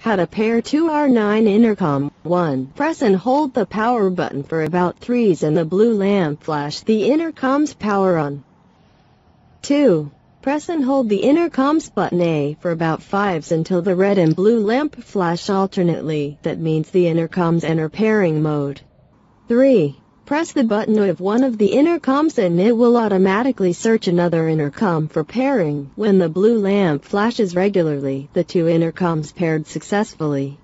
How to pair two R9 intercom. 1. Press and hold the power button for about 3s and the blue lamp flash the intercom's power on. 2. Press and hold the intercom's button A for about 5s until the red and blue lamp flash alternately. That means the intercoms enter pairing mode. 3. Press the button of one of the intercoms and it will automatically search another intercom for pairing. When the blue lamp flashes regularly, the two intercoms paired successfully.